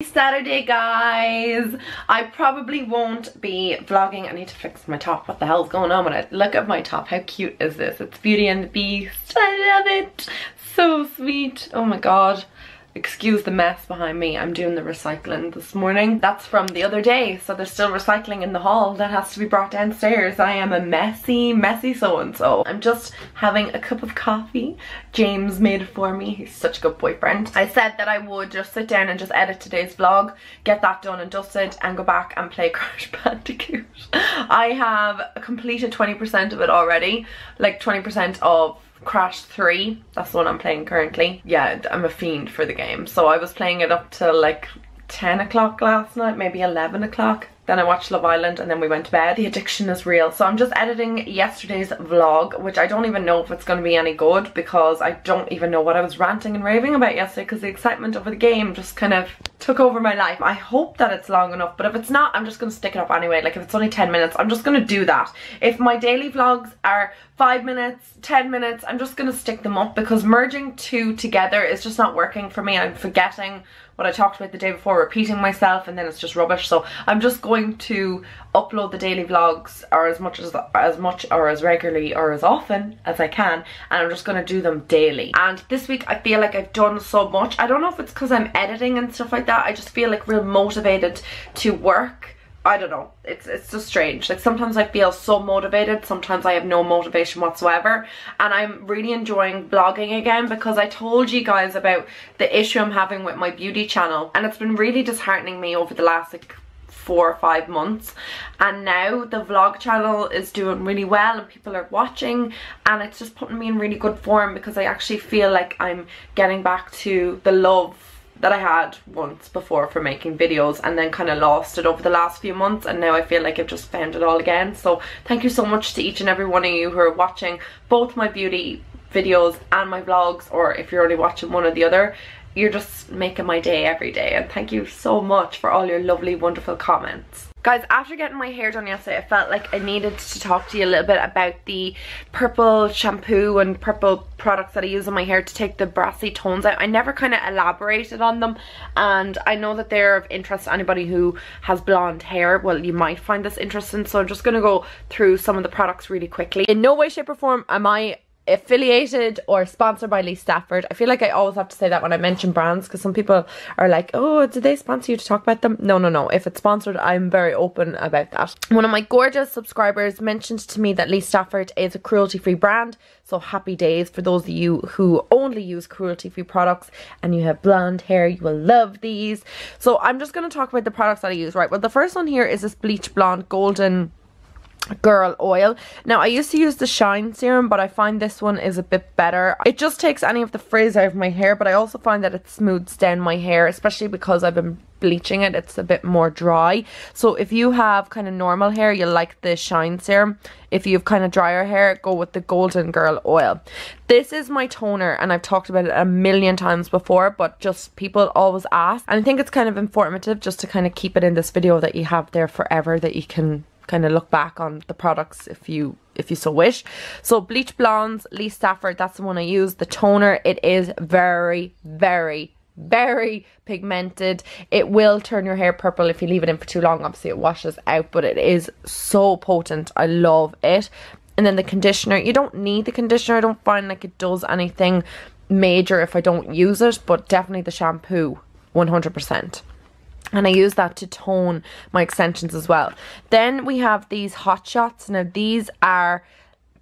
Saturday guys. I probably won't be vlogging. I need to fix my top. What the hell's going on with it? Look at my top. How cute is this? It's Beauty and the Beast. I love it. So sweet. Oh my god excuse the mess behind me. I'm doing the recycling this morning. That's from the other day so there's still recycling in the hall. That has to be brought downstairs. I am a messy messy so-and-so. I'm just having a cup of coffee. James made it for me. He's such a good boyfriend. I said that I would just sit down and just edit today's vlog get that done and dusted and go back and play Crash Bandicoot. I have completed 20% of it already like 20% of Crash 3, that's the one I'm playing currently. Yeah, I'm a fiend for the game. So I was playing it up till like 10 o'clock last night, maybe 11 o'clock. Then I watched Love Island and then we went to bed. The addiction is real. So I'm just editing yesterday's vlog, which I don't even know if it's going to be any good because I don't even know what I was ranting and raving about yesterday because the excitement over the game just kind of took over my life. I hope that it's long enough, but if it's not, I'm just going to stick it up anyway. Like if it's only 10 minutes, I'm just going to do that. If my daily vlogs are 5 minutes, 10 minutes, I'm just going to stick them up because merging two together is just not working for me. I'm forgetting what I talked about the day before, repeating myself, and then it's just rubbish. So I'm just going to upload the daily vlogs or as much as as much or as regularly or as often as I can and I'm just going to do them daily. And this week I feel like I've done so much. I don't know if it's because I'm editing and stuff like that. I just feel like real motivated to work I don't know. It's it's just strange. Like sometimes I feel so motivated, sometimes I have no motivation whatsoever. And I'm really enjoying vlogging again because I told you guys about the issue I'm having with my beauty channel. And it's been really disheartening me over the last like four or five months and now the vlog channel is doing really well and people are watching and it's just putting me in really good form because I actually feel like I'm getting back to the love that I had once before for making videos and then kind of lost it over the last few months and now I feel like I've just found it all again. So thank you so much to each and every one of you who are watching both my beauty videos and my vlogs or if you're only watching one or the other you're just making my day every day. And thank you so much for all your lovely wonderful comments Guys, after getting my hair done yesterday, I felt like I needed to talk to you a little bit about the purple shampoo and purple products that I use on my hair to take the brassy tones out. I never kind of elaborated on them and I know that they're of interest to anybody who has blonde hair. Well, you might find this interesting, so I'm just going to go through some of the products really quickly. In no way, shape or form am I affiliated or sponsored by Lee Stafford. I feel like I always have to say that when I mention brands because some people are like, oh, did they sponsor you to talk about them? No, no, no. If it's sponsored, I'm very open about that. One of my gorgeous subscribers mentioned to me that Lee Stafford is a cruelty-free brand. So happy days for those of you who only use cruelty-free products and you have blonde hair, you will love these. So I'm just going to talk about the products that I use, right? Well, the first one here is this Bleach Blonde Golden girl oil. Now i used to use the shine serum but i find this one is a bit better. It just takes any of the frizz out of my hair but i also find that it smooths down my hair especially because i've been bleaching it. It's a bit more dry. So if you have kind of normal hair you like the shine serum. If you have kind of drier hair go with the golden girl oil. This is my toner and i've talked about it a million times before but just people always ask. And i think it's kind of informative just to kind of keep it in this video that you have there forever that you can kind of look back on the products if you if you so wish. So Bleach Blondes, Lee Stafford, that's the one I use. The toner, it is very, very, very pigmented. It will turn your hair purple if you leave it in for too long. Obviously it washes out, but it is so potent. I love it. And then the conditioner, you don't need the conditioner. I don't find like it does anything major if I don't use it, but definitely the shampoo, 100% and I use that to tone my extensions as well. Then we have these hot shots. Now these are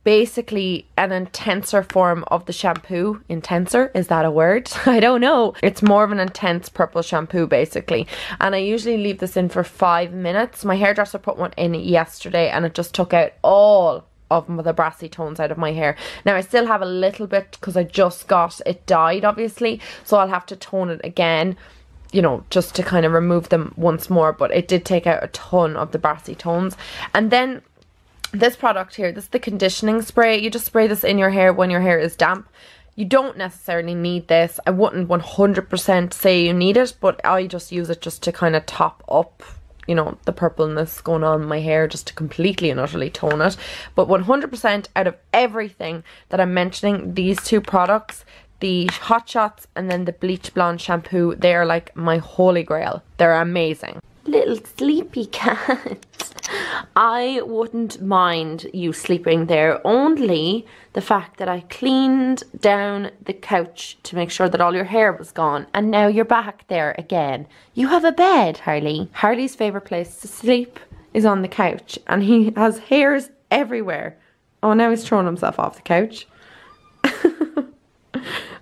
basically an intenser form of the shampoo. Intenser, is that a word? I don't know. It's more of an intense purple shampoo basically. And I usually leave this in for five minutes. My hairdresser put one in yesterday and it just took out all of the brassy tones out of my hair. Now I still have a little bit because I just got it dyed obviously. So I'll have to tone it again you know, just to kind of remove them once more. But it did take out a ton of the brassy tones. And then this product here, this is the conditioning spray. You just spray this in your hair when your hair is damp. You don't necessarily need this. I wouldn't 100% say you need it, but I just use it just to kind of top up you know, the purpleness going on in my hair just to completely and utterly tone it. But 100% out of everything that I'm mentioning, these two products, the Hot Shots and then the Bleach Blonde shampoo. They are like my holy grail. They're amazing. Little sleepy cat. I wouldn't mind you sleeping there, only the fact that I cleaned down the couch to make sure that all your hair was gone, and now you're back there again. You have a bed, Harley. Harley's favourite place to sleep is on the couch, and he has hairs everywhere. Oh, now he's throwing himself off the couch.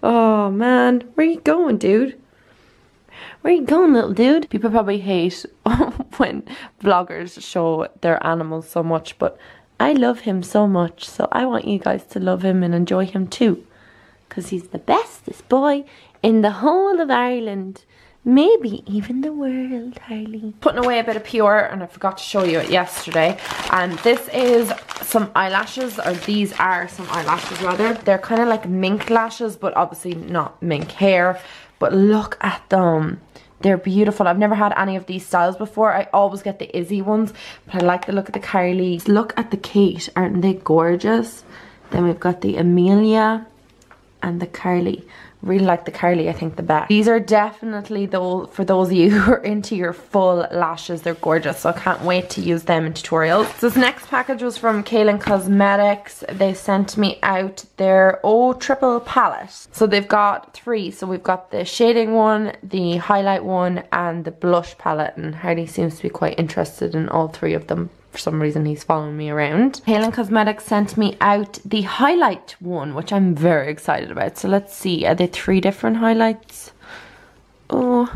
oh, man. Where you going, dude? Where you going, little dude? People probably hate when vloggers show their animals so much, but I love him so much, so I want you guys to love him and enjoy him too. Because he's the bestest boy in the whole of Ireland. Maybe even the world, Harley. Putting away a bit of Pure, and I forgot to show you it yesterday. And this is some eyelashes, or these are some eyelashes rather. They're kind of like mink lashes, but obviously not mink hair. But look at them. They're beautiful. I've never had any of these styles before. I always get the Izzy ones, but I like the look of the Kylie. Look at the Kate. Aren't they gorgeous? Then we've got the Amelia and the curly. Really like the curly, I think, the best. These are definitely those for those of you who are into your full lashes. They're gorgeous, so I can't wait to use them in tutorials. So this next package was from Kaylin Cosmetics. They sent me out their O Triple palette. So they've got three. So we've got the shading one, the highlight one, and the blush palette. And Harley seems to be quite interested in all three of them for some reason he's following me around. Kaylin Cosmetics sent me out the highlight one, which I'm very excited about. So let's see, are they three different highlights? Oh,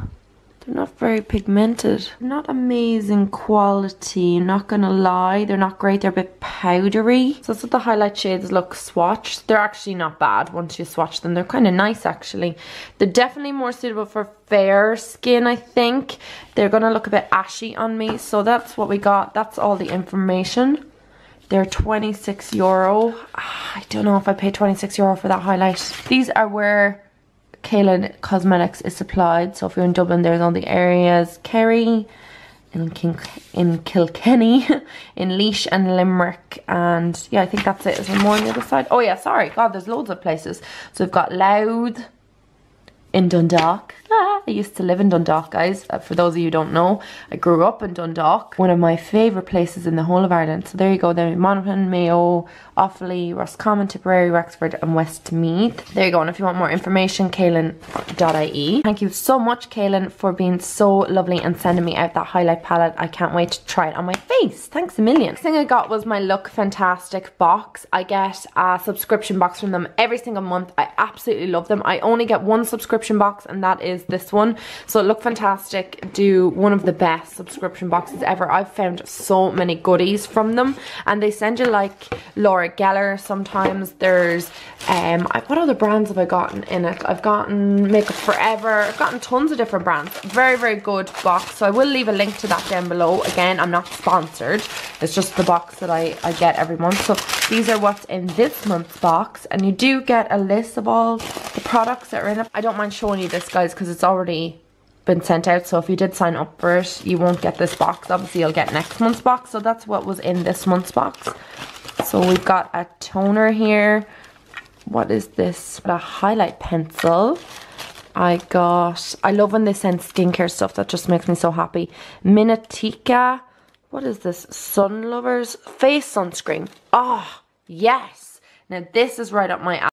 they're not very pigmented. Not amazing quality, not gonna lie. They're not great, they're a bit powdery. So that's what the highlight shades look swatched. They're actually not bad once you swatch them. They're kind of nice actually. They're definitely more suitable for fair skin, I think. They're gonna look a bit ashy on me. So that's what we got. That's all the information. They're 26 euro. Ah, I don't know if I paid 26 euro for that highlight. These are where Kaylin Cosmetics is supplied. So if you're in Dublin, there's all the areas. Kerry, in, in Kilkenny, in Laois and Limerick. And yeah, I think that's it. Is there more on the other side? Oh yeah, sorry. God, there's loads of places. So we've got Louth in Dundalk. Ah, I used to live in Dundalk, guys. Uh, for those of you who don't know, I grew up in Dundalk. One of my favourite places in the whole of Ireland. So there you go. Then Monaghan, Mayo, Offaly, Roscommon, Tipperary, Wexford and Westmeath. There you go. And if you want more information, kaylin.ie. Thank you so much, Kaylin, for being so lovely and sending me out that highlight palette. I can't wait to try it on my face. Thanks a million. Next thing I got was my Look Fantastic box. I get a subscription box from them every single month. I absolutely love them. I only get one subscription box and that is is this one. So it Look Fantastic do one of the best subscription boxes ever. I've found so many goodies from them and they send you like Laura Geller sometimes. There's, um, what other brands have I gotten in it? I've gotten Makeup Forever. I've gotten tons of different brands. Very, very good box. So I will leave a link to that down below. Again, I'm not sponsored. It's just the box that I, I get every month. So these are what's in this month's box and you do get a list of all the products that are in it. I don't mind showing you this guys because it's already been sent out so if you did sign up for it you won't get this box obviously you'll get next month's box so that's what was in this month's box so we've got a toner here. What is this? A highlight pencil. I got I love when they send skincare stuff that just makes me so happy. Minotica what is this? Sun lovers face sunscreen. Oh yes. Now this is right up my